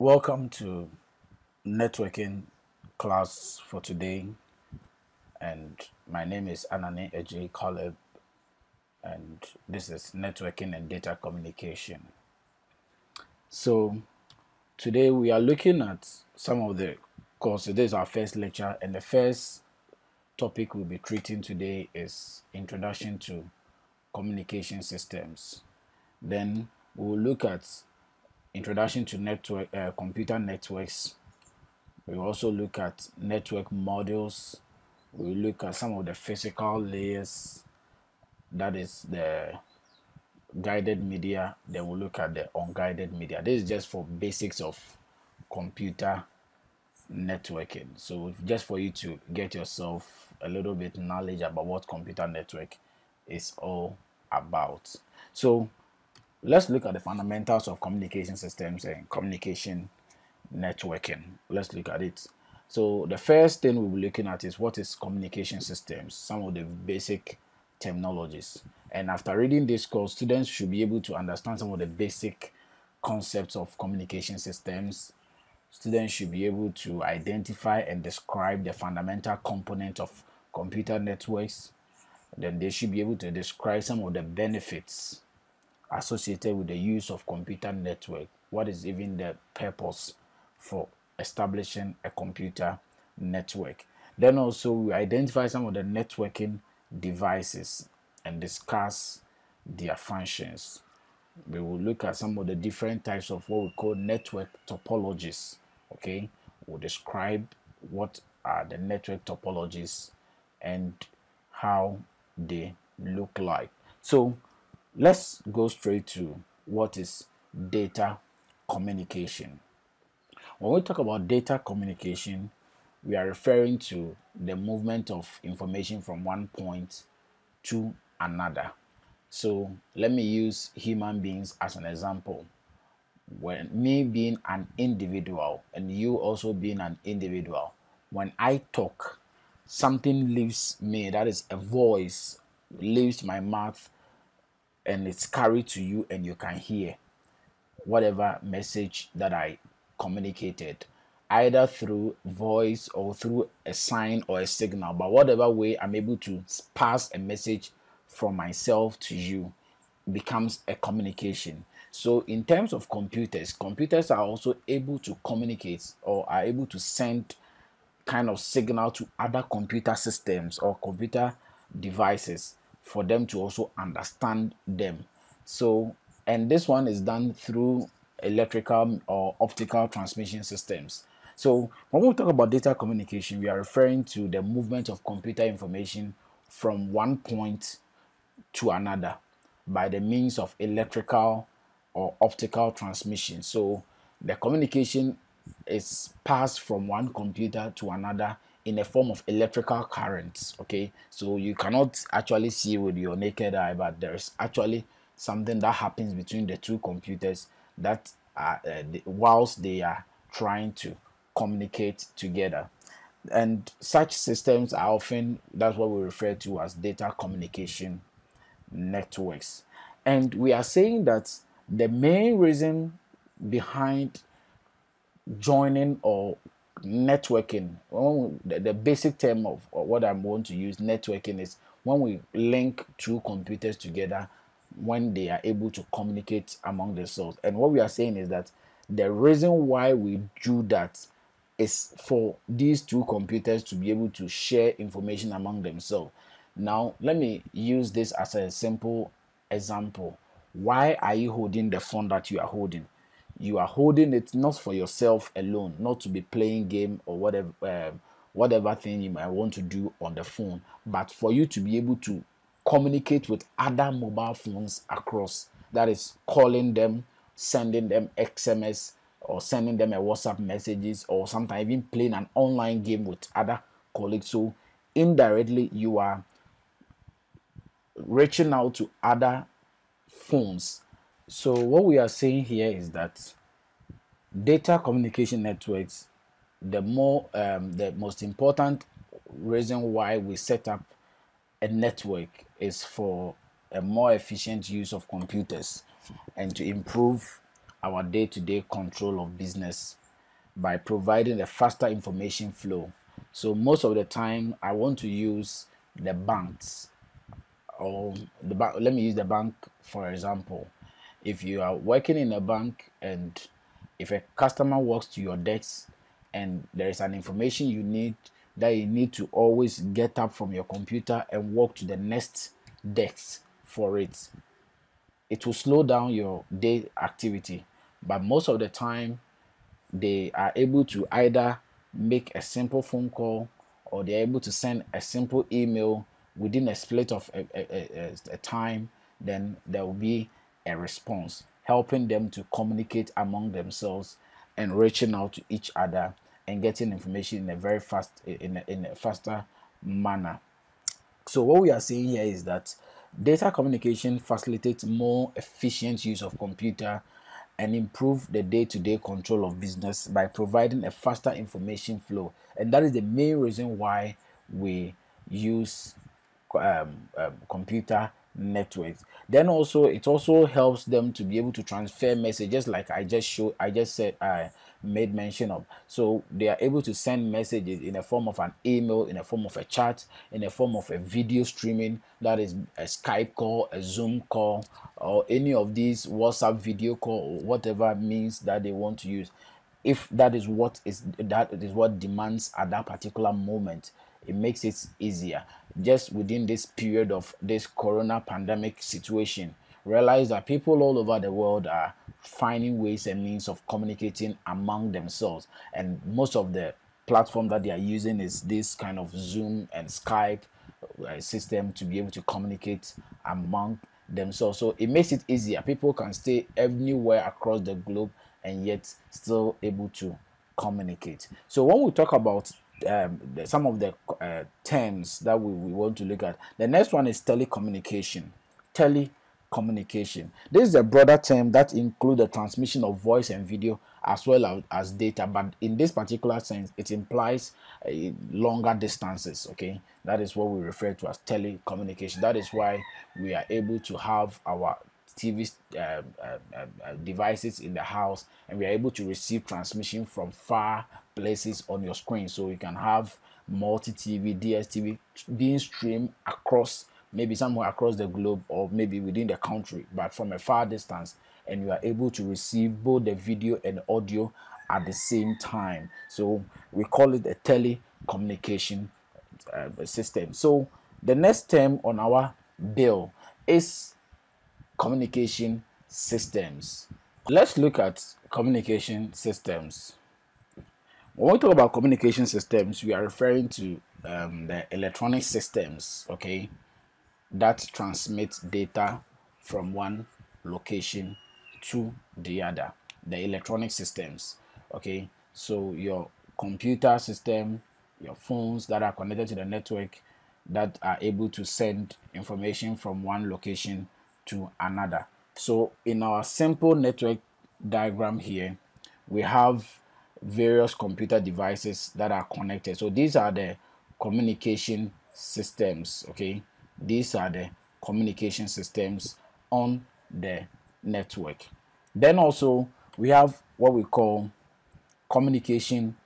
Welcome to networking class for today. And my name is Anani Ej Caleb, and this is networking and data communication. So, today we are looking at some of the courses. This is our first lecture, and the first topic we'll be treating today is Introduction to Communication Systems. Then we'll look at introduction to network uh, computer networks. We also look at network modules we look at some of the physical layers. That is the guided media. Then we'll look at the unguided media. This is just for basics of computer networking. So just for you to get yourself a little bit knowledge about what computer network is all about. So let's look at the fundamentals of communication systems and communication networking. Let's look at it. So the first thing we'll be looking at is what is communication systems, some of the basic terminologies. And after reading this course, students should be able to understand some of the basic concepts of communication systems. Students should be able to identify and describe the fundamental component of computer networks. Then they should be able to describe some of the benefits associated with the use of computer network. What is even the purpose for establishing a computer network? Then also we identify some of the networking devices and discuss their functions. We will look at some of the different types of what we call network topologies okay? We'll describe what are the network topologies and how they look like. So let's go straight to what is data communication. When we talk about data communication, we are referring to the movement of information from one point to another. So let me use human beings as an example. When me being an individual and you also being an individual, when I talk, something leaves me, that is a voice, leaves my mouth and it's carried to you and you can hear whatever message that I communicated either through voice or through a sign or a signal. But whatever way I'm able to pass a message from myself to you becomes a communication. So in terms of computers computers are also able to communicate or are able to send kind of signal to other computer systems or computer devices for them to also understand them. So, and this one is done through electrical or optical transmission systems. So, when we talk about data communication, we are referring to the movement of computer information from one point to another by the means of electrical or optical transmission. So, the communication is passed from one computer to another in a form of electrical currents okay? So you cannot actually see with your naked eye but there's actually something that happens between the two computers that are, uh, the, whilst they are trying to communicate together. And such systems are often that's what we refer to as data communication networks. And we are saying that the main reason behind joining or networking. The, the basic term of what i'm going to use networking is when we link two computers together when they are able to communicate among themselves. And what we are saying is that the reason why we do that is for these two computers to be able to share information among themselves. Now let me use this as a simple example. Why are you holding the phone that you are holding you are holding it not for yourself alone not to be playing game or whatever um, whatever thing you might want to do on the phone but for you to be able to communicate with other mobile phones across that is calling them sending them SMS or sending them a whatsapp messages or sometimes even playing an online game with other colleagues. So indirectly you are reaching out to other phones so what we are saying here is that data communication networks, the more um, the most important reason why we set up a network is for a more efficient use of computers and to improve our day-to-day control of business by providing a faster information flow. So most of the time I want to use the banks or the bank let me use the bank for example. If you are working in a bank and if a customer walks to your desk and there is an information you need that you need to always get up from your computer and walk to the next desk for it it will slow down your day activity. But most of the time they are able to either make a simple phone call or they're able to send a simple email within a split of a, a, a, a time then there will be a response helping them to communicate among themselves and reaching out to each other and getting information in a very fast in a, in a faster manner. So what we are seeing here is that data communication facilitates more efficient use of computer and improve the day-to-day control of business by providing a faster information flow. And that is the main reason why we use um, um, computer networks. Then also it also helps them to be able to transfer messages like i just showed i just said i made mention of. So they are able to send messages in a form of an email in a form of a chat in a form of a video streaming that is a skype call a zoom call or any of these whatsapp video call whatever means that they want to use. If that is what is that is what demands at that particular moment it makes it easier just within this period of this corona pandemic situation realize that people all over the world are finding ways and means of communicating among themselves. And most of the platform that they are using is this kind of zoom and skype uh, system to be able to communicate among themselves. So it makes it easier. People can stay anywhere across the globe and yet still able to communicate. So when we talk about um, some of the uh, terms that we, we want to look at. The next one is telecommunication. Telecommunication. This is a broader term that includes the transmission of voice and video as well as, data, but in this particular sense, it implies uh, longer distances. Okay, that is what we refer to as telecommunication. That is why we are able to have our TV uh, uh, uh, devices in the house and we are able to receive transmission from far places on your screen. So you can have multi TV, DSTV being streamed across maybe somewhere across the globe or maybe within the country but from a far distance and you are able to receive both the video and audio at the same time. So we call it a telecommunication uh, system. So the next term on our bill is communication systems. Let's look at communication systems when we talk about communication systems, we are referring to um, the electronic systems, okay, that transmit data from one location to the other. The electronic systems, okay. So your computer system, your phones that are connected to the network that are able to send information from one location to another. So in our simple network diagram here, we have various computer devices that are connected. So these are the communication systems okay? These are the communication systems on the network. Then also we have what we call communication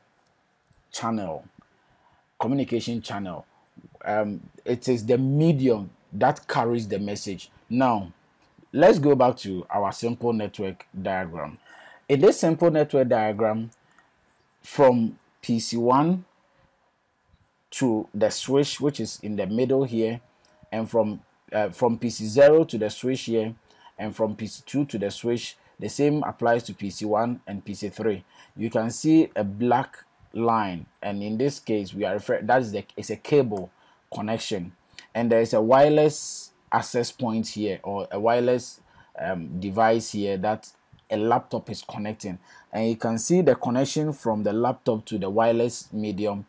channel. Communication channel. Um, it is the medium that carries the message. Now let's go back to our simple network diagram. In this simple network diagram from PC1 to the switch which is in the middle here and from uh, from PC0 to the switch here and from PC2 to the switch the same applies to PC1 and PC3 you can see a black line and in this case we are referring that is the it's a cable connection. And there is a wireless access point here or a wireless um, device here that a laptop is connecting and you can see the connection from the laptop to the wireless medium.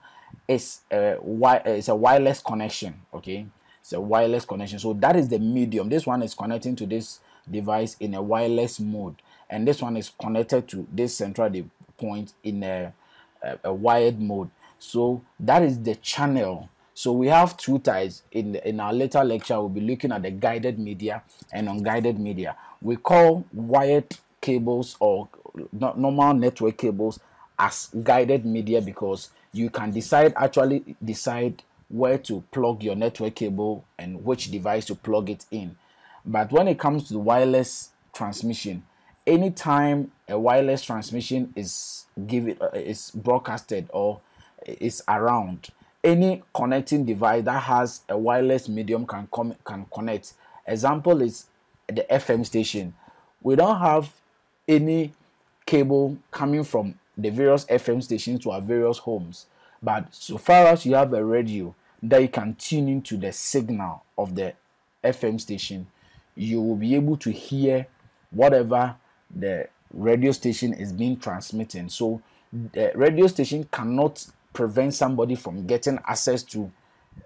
Is a, it's a wireless connection okay? It's a wireless connection. So that is the medium. This one is connecting to this device in a wireless mode. And this one is connected to this central point in a, a, a wired mode. So that is the channel. So we have two types in in our later lecture we'll be looking at the guided media and unguided media. We call wired cables or normal network cables as guided media because you can decide actually decide where to plug your network cable and which device to plug it in. But when it comes to wireless transmission, anytime a wireless transmission is given uh, is broadcasted or is around, any connecting device that has a wireless medium can come can connect. Example is the FM station. We don't have any cable coming from the various FM stations to our various homes. But so far as you have a radio that you can tune into the signal of the FM station, you will be able to hear whatever the radio station is being transmitting. So the radio station cannot prevent somebody from getting access to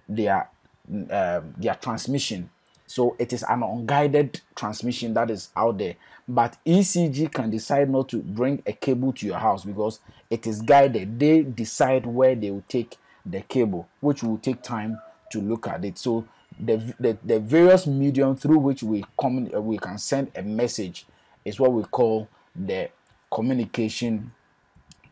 their um, their transmission. So it is an unguided transmission that is out there. But ECG can decide not to bring a cable to your house because it is guided. They decide where they will take the cable, which will take time to look at it. So the, the, the various medium through which we commun- uh, we can send a message is what we call the communication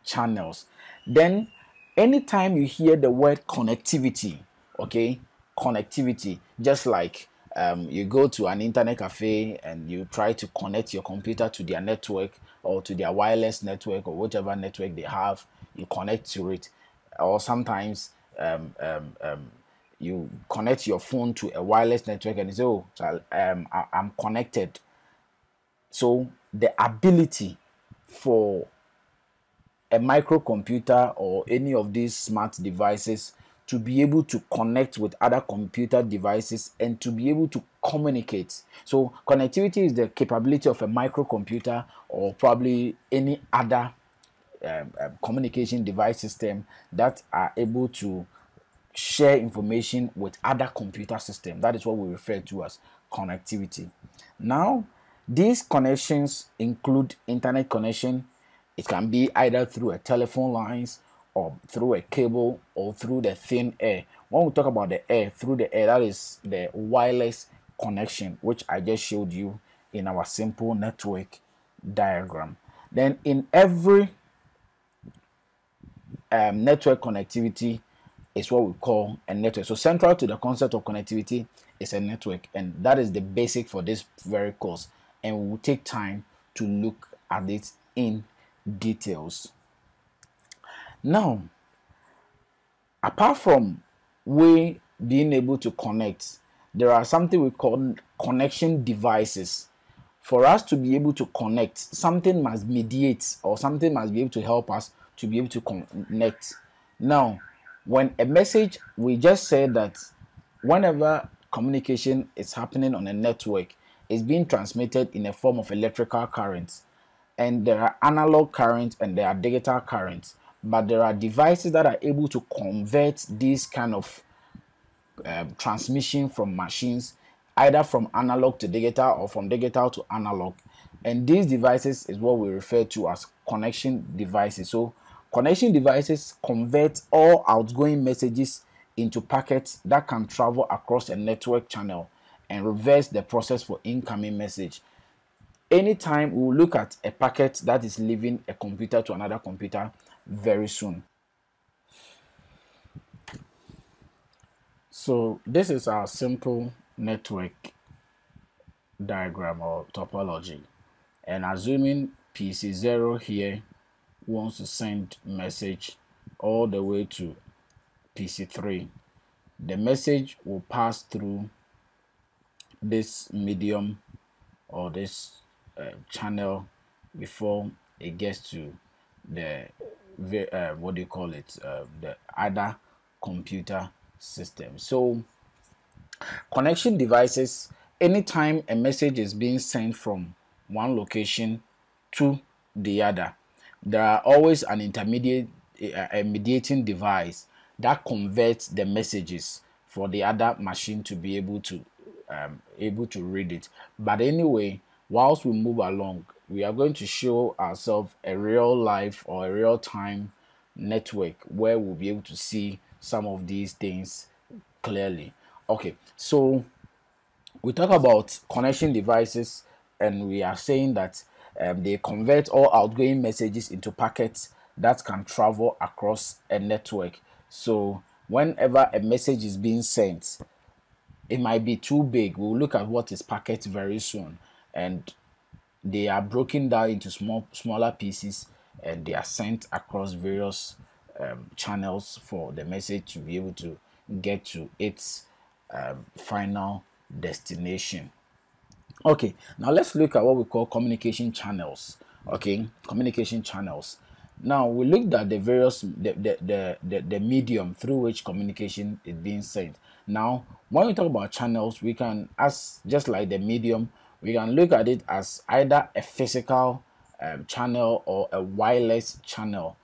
channels. Then anytime you hear the word connectivity, okay, connectivity, just like um, you go to an internet cafe and you try to connect your computer to their network or to their wireless network or whatever network they have, you connect to it. Or sometimes um, um, um, you connect your phone to a wireless network and say, Oh, um, I, I'm connected. So the ability for a microcomputer or any of these smart devices to be able to connect with other computer devices and to be able to communicate. So, connectivity is the capability of a microcomputer or probably any other um, um, communication device system that are able to share information with other computer system. That is what we refer to as connectivity. Now, these connections include internet connection. It can be either through a telephone lines or through a cable or through the thin air. When we talk about the air, through the air, that is the wireless connection, which I just showed you in our simple network diagram. Then in every um, network connectivity is what we call a network. So central to the concept of connectivity is a network, and that is the basic for this very course. And we will take time to look at it in details. Now, apart from we being able to connect, there are something we call connection devices. For us to be able to connect, something must mediate or something must be able to help us to be able to connect. Now, when a message, we just said that whenever communication is happening on a network, it's being transmitted in a form of electrical currents. And there are analog currents and there are digital currents but there are devices that are able to convert this kind of um, transmission from machines either from analog to digital or from digital to analog. And these devices is what we refer to as connection devices. So connection devices convert all outgoing messages into packets that can travel across a network channel and reverse the process for incoming message. Anytime we will look at a packet that is leaving a computer to another computer very soon. So this is our simple network diagram or topology. And assuming PC0 here wants to send message all the way to PC3, the message will pass through this medium or this uh, channel before it gets to the uh, what do you call it? Uh, the other computer system. So connection devices anytime a message is being sent from one location to the other there are always an intermediate a mediating device that converts the messages for the other machine to be able to um, able to read it. But anyway whilst we move along we are going to show ourselves a real life or a real time network where we'll be able to see some of these things clearly. Okay, so we talk about connection devices and we are saying that um, they convert all outgoing messages into packets that can travel across a network. So whenever a message is being sent, it might be too big. We'll look at what is packet very soon, and they are broken down into small smaller pieces and they are sent across various um, channels for the message to be able to get to its um, final destination. Okay now let's look at what we call communication channels. Okay communication channels. Now we looked at the various the the, the, the, the medium through which communication is being sent. Now when we talk about channels we can as just like the medium we can look at it as either a physical um, channel or a wireless channel.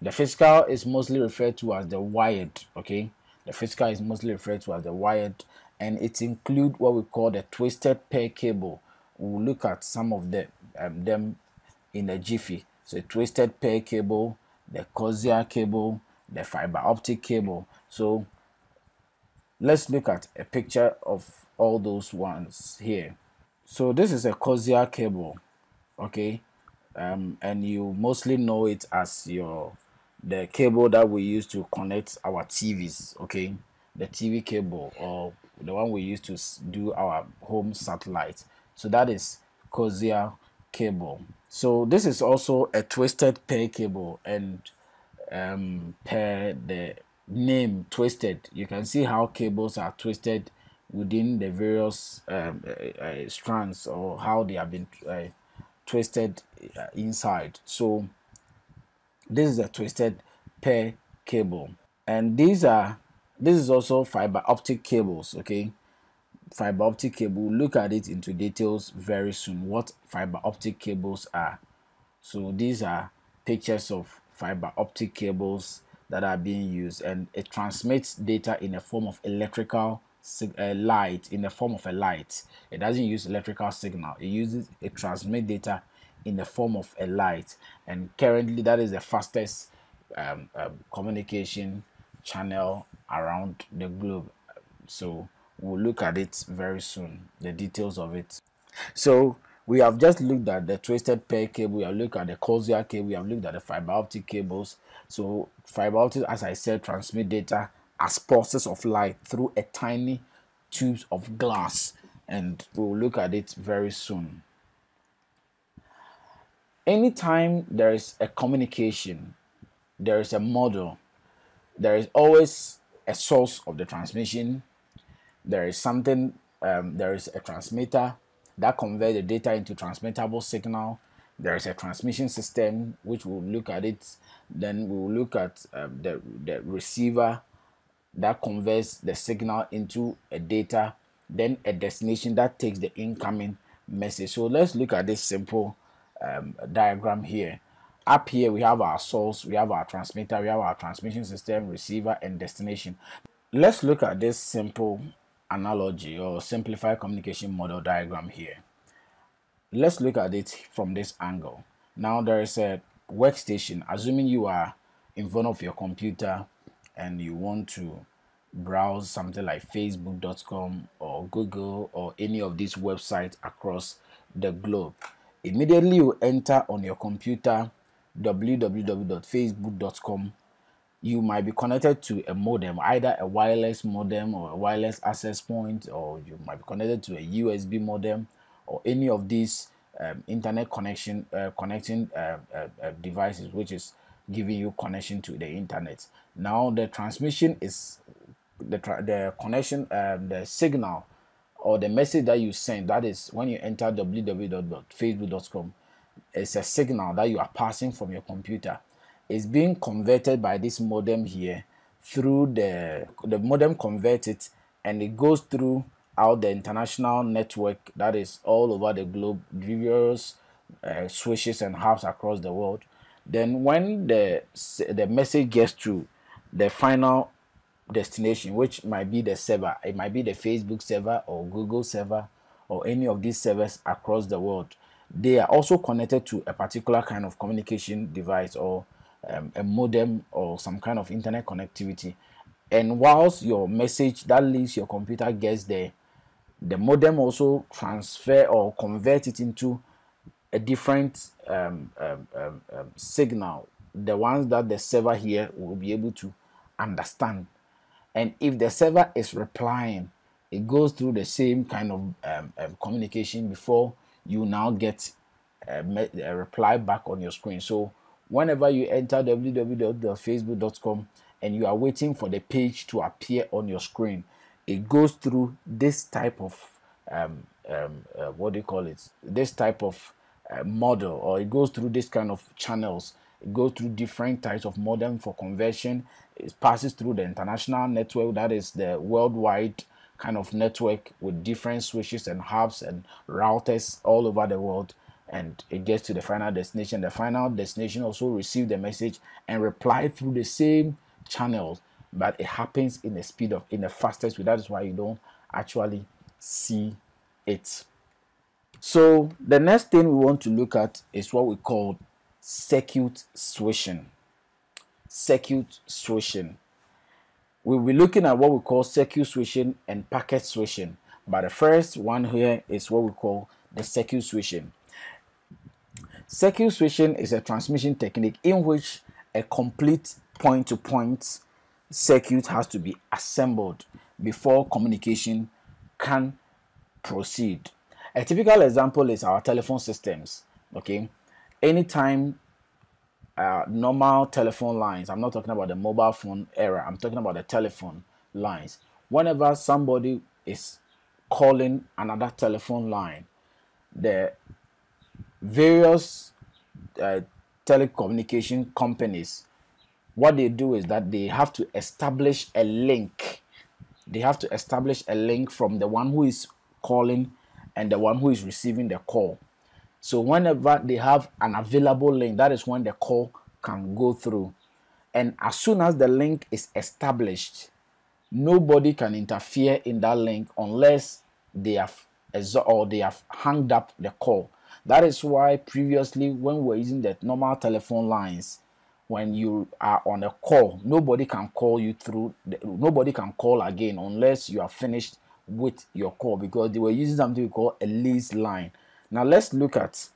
The physical is mostly referred to as the wired okay? The physical is mostly referred to as the wired and it include what we call the twisted pair cable. We'll look at some of the, um, them in a jiffy so twisted pair cable the coaxial cable the fiber optic cable. So let's look at a picture of all those ones here so this is a coaxial cable okay? Um, and you mostly know it as your the cable that we use to connect our TVs okay? The TV cable or the one we use to do our home satellite. So that is coaxial cable. So this is also a twisted pair cable and um, per the name twisted. You can see how cables are twisted within the various um, uh, uh, strands or how they have been uh, twisted uh, inside. So this is a twisted pair cable. And these are this is also fiber optic cables okay? Fiber optic cable look at it into details very soon what fiber optic cables are. So these are pictures of fiber optic cables that are being used and it transmits data in a form of electrical light in the form of a light. It doesn't use electrical signal. It uses it transmit data in the form of a light. And currently that is the fastest um, um, communication channel around the globe. So we'll look at it very soon the details of it. So we have just looked at the twisted pair cable we have looked at the coaxial cable we have looked at the fiber optic cables. So fiber optic as i said transmit data as pulses of light through a tiny tubes of glass. And we'll look at it very soon. Anytime there is a communication there is a model there is always a source of the transmission there is something um, there is a transmitter that converts the data into transmittable signal there is a transmission system which we'll look at it then we will look at um, the, the receiver that converts the signal into a data then a destination that takes the incoming message. So let's look at this simple um, diagram here. Up here we have our source we have our transmitter we have our transmission system receiver and destination. Let's look at this simple analogy or simplified communication model diagram here. Let's look at it from this angle. Now there is a workstation. Assuming you are in front of your computer and you want to browse something like facebook.com or google or any of these websites across the globe immediately you enter on your computer www.facebook.com you might be connected to a modem either a wireless modem or a wireless access point or you might be connected to a usb modem or any of these um, internet connection uh, connecting uh, uh, uh, devices which is giving you connection to the internet. Now the transmission is the, the connection um, the signal or the message that you send that is when you enter www.facebook.com it's a signal that you are passing from your computer. It's being converted by this modem here through the the modem converts it and it goes through out the international network that is all over the globe various uh, switches and hubs across the world then when the the message gets to the final destination which might be the server it might be the facebook server or google server or any of these servers across the world they are also connected to a particular kind of communication device or um, a modem or some kind of internet connectivity. And whilst your message that leaves your computer gets there the modem also transfer or convert it into a different um, um, um, um, signal, the ones that the server here will be able to understand. And if the server is replying, it goes through the same kind of um, um, communication before you now get a, a, reply back on your screen. So whenever you enter www.facebook.com and you are waiting for the page to appear on your screen, it goes through this type of um, um, uh, what do you call it? This type of model, or it goes through this kind of channels. It goes through different types of modem for conversion. It passes through the international network, that is the worldwide kind of network with different switches and hubs and routers all over the world and it gets to the final destination the final destination also receive the message and reply through the same channels but it happens in the speed of in the fastest way that is why you don't actually see it so the next thing we want to look at is what we call circuit switching. Circuit switching. We'll be looking at what we call circuit switching and packet switching. But the first one here is what we call the circuit switching. Circuit switching is a transmission technique in which a complete point-to-point -point circuit has to be assembled before communication can proceed a typical example is our telephone systems okay? Anytime uh, normal telephone lines i'm not talking about the mobile phone era i'm talking about the telephone lines. Whenever somebody is calling another telephone line the various uh, telecommunication companies what they do is that they have to establish a link. They have to establish a link from the one who is calling and the one who is receiving the call. So whenever they have an available link, that is when the call can go through. And as soon as the link is established, nobody can interfere in that link unless they have or they have hung up the call. That is why previously when we were using the normal telephone lines, when you are on a call, nobody can call you through. The, nobody can call again unless you are finished with your call because they were using something we call a lease line. Now let's look at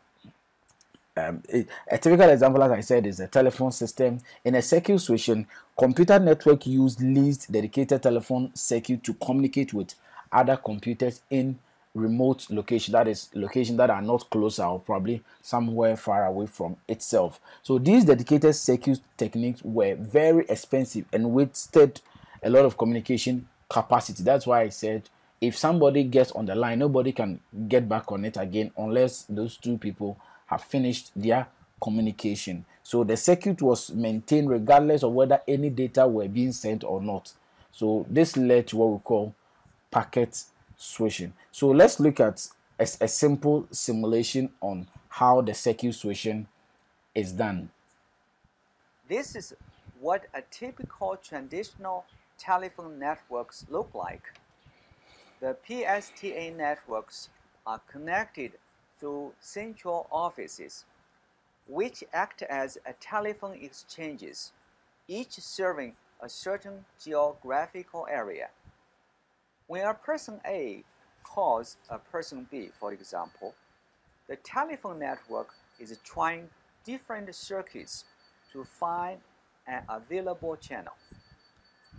um, a, typical example, as I said, is a telephone system. In a circuit switching, computer network use leased dedicated telephone circuit to communicate with other computers in remote location that is location that are not closer or probably somewhere far away from itself so these dedicated circuit techniques were very expensive and wasted a lot of communication capacity that's why i said if somebody gets on the line, nobody can get back on it again unless those two people have finished their communication. So the circuit was maintained regardless of whether any data were being sent or not. So this led to what we call packet switching. So let's look at a, a simple simulation on how the circuit switching is done. This is what a typical traditional telephone networks look like. The PSTN networks are connected through central offices, which act as telephone exchanges, each serving a certain geographical area. When a person A calls a person B, for example, the telephone network is trying different circuits to find an available channel.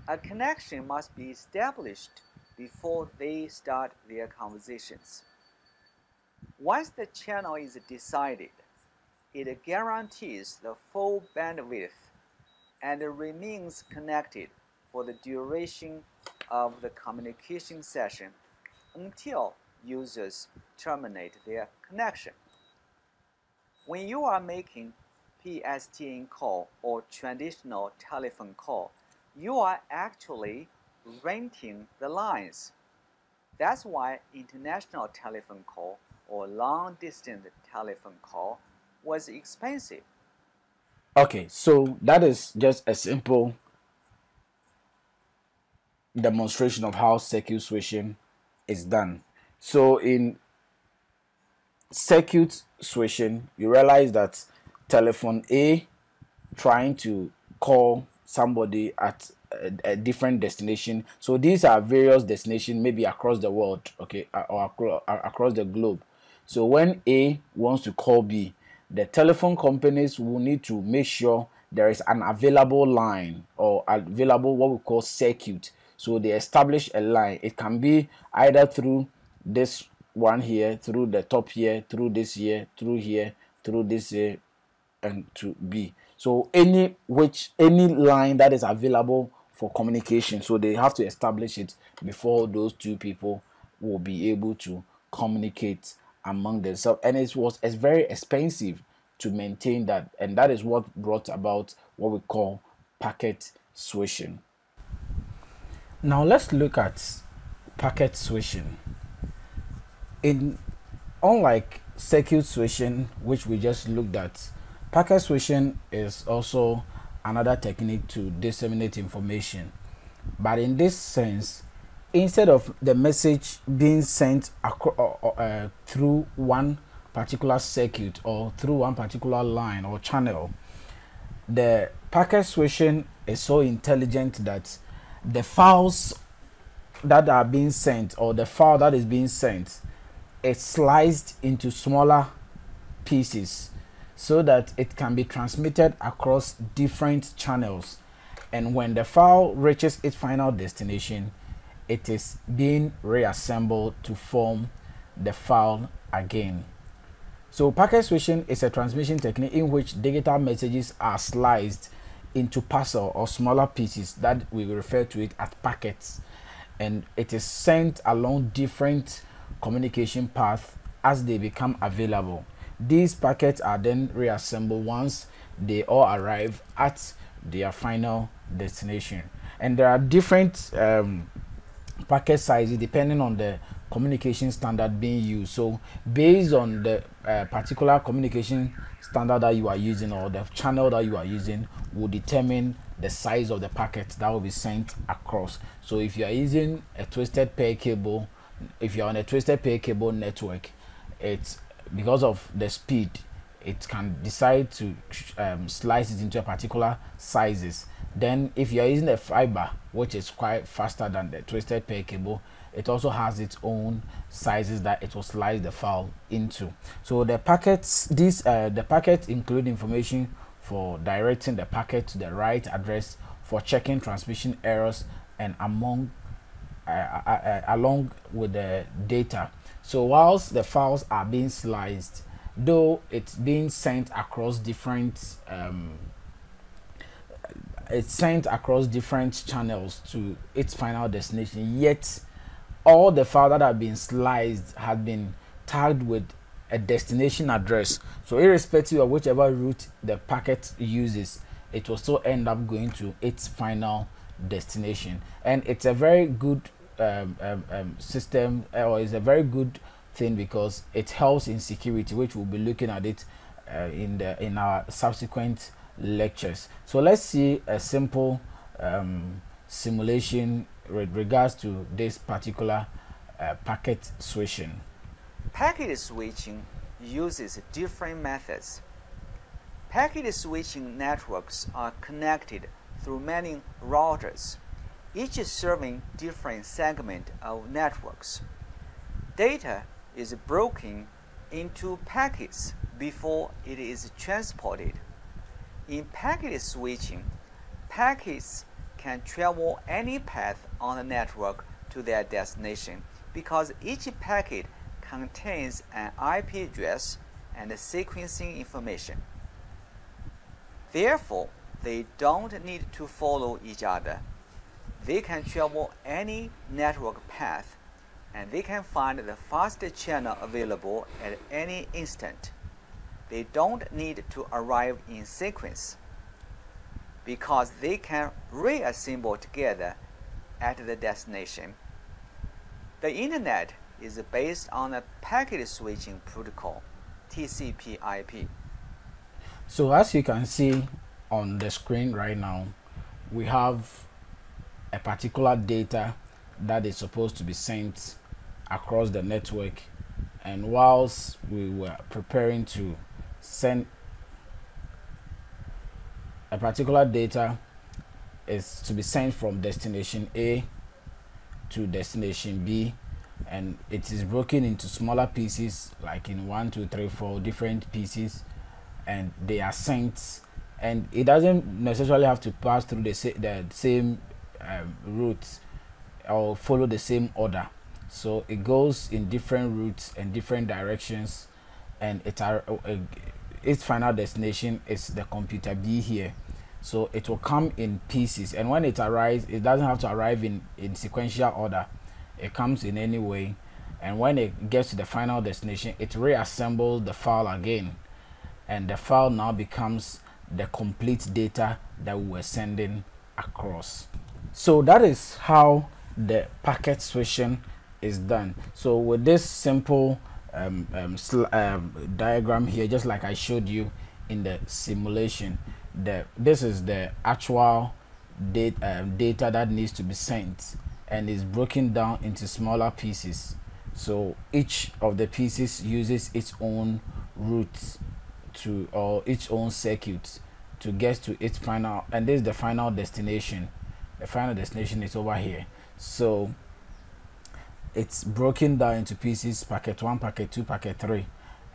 A connection must be established before they start their conversations. Once the channel is decided, it guarantees the full bandwidth and remains connected for the duration of the communication session until users terminate their connection. When you are making PSTN call or traditional telephone call, you are actually renting the lines. That's why international telephone call or long distance telephone call was expensive. Okay, so that is just a simple demonstration of how circuit switching is done. So in circuit switching, you realize that telephone A trying to call somebody at a, different destination. So these are various destinations, maybe across the world, okay, or across, across the globe. So when A wants to call B, the telephone companies will need to make sure there is an available line or available what we call circuit. So they establish a line. It can be either through this one here, through the top here, through this here, through here, through this here, and to B. So any which any line that is available for communication. So they have to establish it before those two people will be able to communicate among themselves. And it was it's very expensive to maintain that, and that is what brought about what we call packet switching. Now let's look at packet switching. In unlike circuit switching, which we just looked at, packet switching is also another technique to disseminate information. But in this sense, instead of the message being sent acro- uh, uh, through one particular circuit or through one particular line or channel, the packet switching is so intelligent that the files that are being sent or the file that is being sent is sliced into smaller pieces so that it can be transmitted across different channels. And when the file reaches its final destination it is being reassembled to form the file again. So packet switching is a transmission technique in which digital messages are sliced into parcel or smaller pieces that we refer to it as packets. And it is sent along different communication paths as they become available. These packets are then reassembled once they all arrive at their final destination. And there are different um, packet sizes depending on the communication standard being used. So based on the uh, particular communication standard that you are using or the channel that you are using will determine the size of the packet that will be sent across. So if you are using a twisted pair cable, if you're on a twisted pair cable network, it's because of the speed, it can decide to um, slice it into a particular sizes. Then if you're using a fiber, which is quite faster than the twisted pair cable, it also has its own sizes that it will slice the file into so the packets these uh, the packets include information for directing the packet to the right address for checking transmission errors and among uh, uh, uh along with the data so whilst the files are being sliced though it's being sent across different um, it's sent across different channels to its final destination yet all the files that have been sliced have been tagged with a destination address. So irrespective of whichever route the packet uses, it will still end up going to its final destination. And it's a very good um, um, um, system, or it's a very good thing because it helps in security, which we'll be looking at it uh, in the in our subsequent lectures. So let's see a simple um, simulation with regards to this particular uh, packet switching? Packet switching uses different methods. Packet switching networks are connected through many routers, each is serving different segment of networks. Data is broken into packets before it is transported. In packet switching, packets can travel any path on the network to their destination because each packet contains an IP address and sequencing information. Therefore, they don't need to follow each other. They can travel any network path and they can find the fastest channel available at any instant. They don't need to arrive in sequence because they can reassemble together at the destination. The Internet is based on a packet switching protocol, TCP/IP. So as you can see on the screen right now, we have a particular data that is supposed to be sent across the network. And whilst we were preparing to send a particular data is to be sent from destination A to destination B and it is broken into smaller pieces like in one two three four different pieces and they are sent. And it doesn't necessarily have to pass through the, the same um, routes or follow the same order. So it goes in different routes and different directions and it are uh, uh, its final destination is the computer b here. So it will come in pieces and when it arrives it doesn't have to arrive in in sequential order. It comes in any way and when it gets to the final destination it reassembles the file again. And the file now becomes the complete data that we were sending across so that is how the packet switching is done. So with this simple um, um, um, diagram here just like I showed you in the simulation the this is the actual data, um, data that needs to be sent and is broken down into smaller pieces. So each of the pieces uses its own route to or its own circuit to get to its final and this is the final destination the final destination is over here. So it's broken down into pieces packet 1 packet 2 packet 3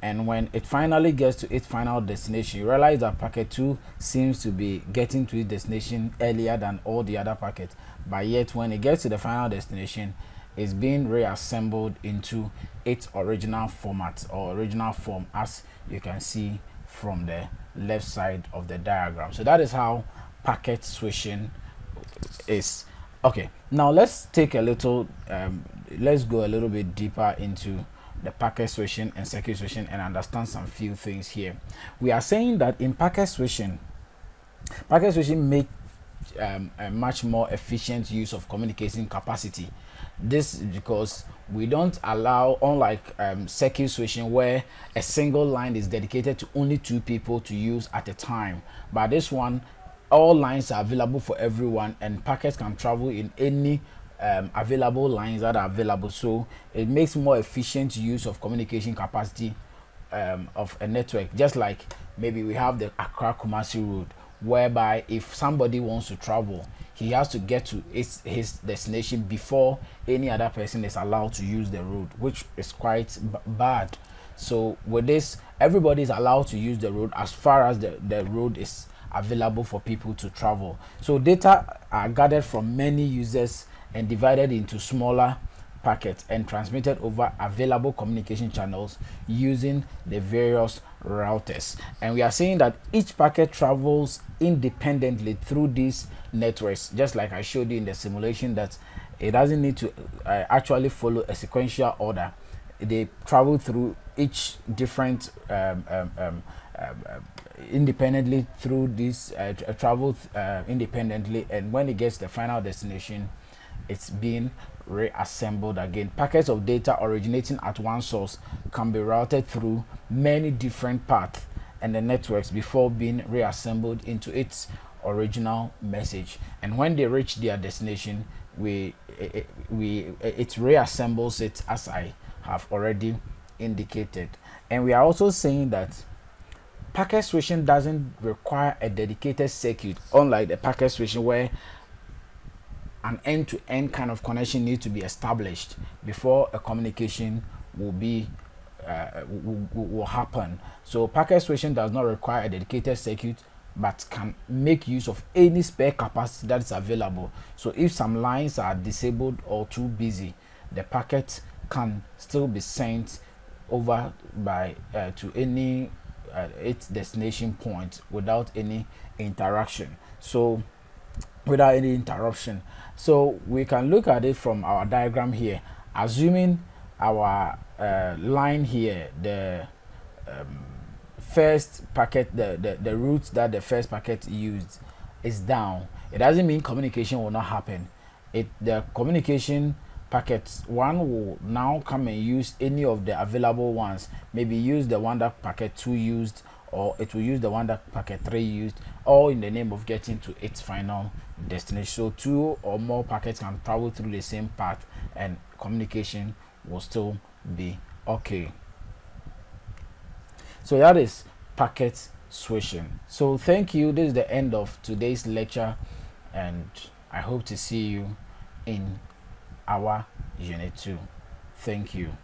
and when it finally gets to its final destination you realize that packet 2 seems to be getting to its destination earlier than all the other packets. But yet when it gets to the final destination it's being reassembled into its original format or original form as you can see from the left side of the diagram. So that is how packet switching is okay now let's take a little um, let's go a little bit deeper into the packet switching and circuit switching and understand some few things here. We are saying that in packet switching packet switching make um, a much more efficient use of communication capacity. This is because we don't allow unlike um, circuit switching where a single line is dedicated to only two people to use at a time. But this one all lines are available for everyone and packets can travel in any um, available lines that are available. So it makes more efficient use of communication capacity um, of a network. Just like maybe we have the Accra Kumasi road whereby if somebody wants to travel he has to get to his, his destination before any other person is allowed to use the road which is quite bad. So with this everybody is allowed to use the road as far as the, the road is available for people to travel. So data are gathered from many users and divided into smaller packets and transmitted over available communication channels using the various routers. And we are saying that each packet travels independently through these networks just like i showed you in the simulation that it doesn't need to uh, actually follow a sequential order. They travel through each different um, um, um, um, um independently through this uh, travel uh, independently and when it gets the final destination it's being reassembled again. Packets of data originating at one source can be routed through many different paths and the networks before being reassembled into its original message. And when they reach their destination, we it, we it reassembles it as I have already indicated. And we are also saying that packet switching doesn't require a dedicated circuit, unlike the packet switching where an end-to-end kind of connection needs to be established before a communication will be uh, will, will, happen. So packet switching does not require a dedicated circuit but can make use of any spare capacity that is available. So if some lines are disabled or too busy, the packet can still be sent over by uh, to any uh, its destination point without any interaction. So without any interruption. So we can look at it from our diagram here, assuming our uh, line here, the um, first packet, the, the, the route that the first packet used is down. It doesn't mean communication will not happen. It The communication packet one will now come and use any of the available ones. Maybe use the one that packet 2 used or it will use the one that packet 3 used all in the name of getting to its final destination. So two or more packets can travel through the same path and communication will still be okay. So that is packet switching. So thank you. This is the end of today's lecture and i hope to see you in our unit 2 Thank you.